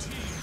team.